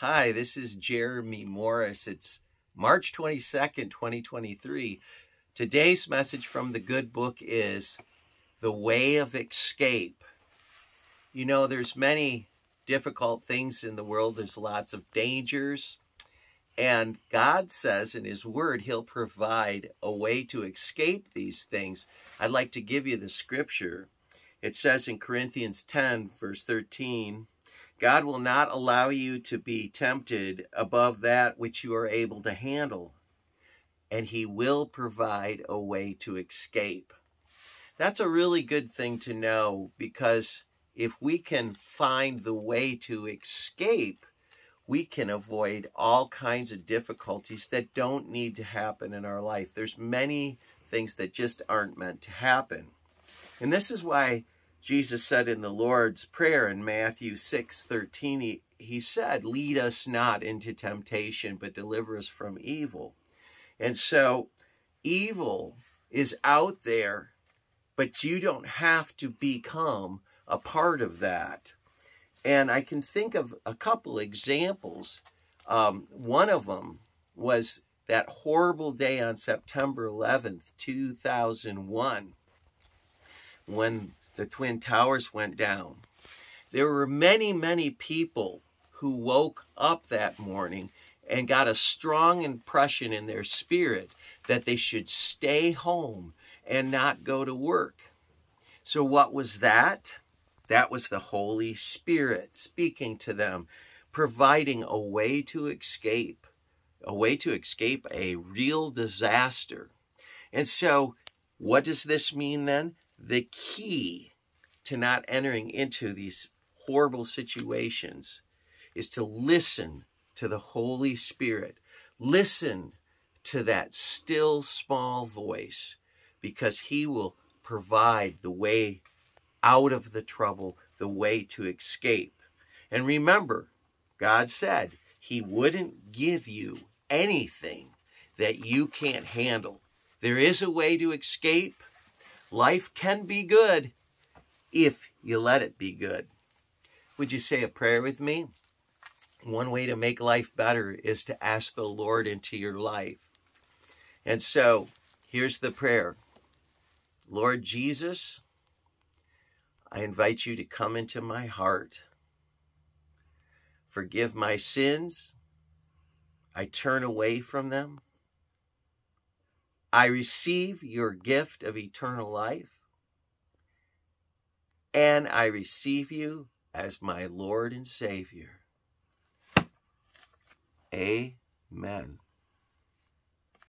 Hi, this is Jeremy Morris. It's March 22nd, 2023. Today's message from the good book is The Way of Escape. You know, there's many difficult things in the world. There's lots of dangers. And God says in his word, he'll provide a way to escape these things. I'd like to give you the scripture. It says in Corinthians 10, verse 13, God will not allow you to be tempted above that which you are able to handle, and He will provide a way to escape. That's a really good thing to know because if we can find the way to escape, we can avoid all kinds of difficulties that don't need to happen in our life. There's many things that just aren't meant to happen. And this is why Jesus said in the Lord's Prayer in Matthew 6 13, he, he said, Lead us not into temptation, but deliver us from evil. And so, evil is out there, but you don't have to become a part of that. And I can think of a couple examples. Um, one of them was that horrible day on September 11th, 2001, when the Twin Towers went down. There were many, many people who woke up that morning and got a strong impression in their spirit that they should stay home and not go to work. So, what was that? That was the Holy Spirit speaking to them, providing a way to escape, a way to escape a real disaster. And so, what does this mean then? The key to not entering into these horrible situations is to listen to the Holy Spirit. Listen to that still small voice because He will provide the way out of the trouble, the way to escape. And remember, God said He wouldn't give you anything that you can't handle. There is a way to escape. Life can be good, if you let it be good. Would you say a prayer with me? One way to make life better is to ask the Lord into your life. And so here's the prayer Lord Jesus, I invite you to come into my heart. Forgive my sins. I turn away from them. I receive your gift of eternal life and I receive you as my Lord and Savior. Amen.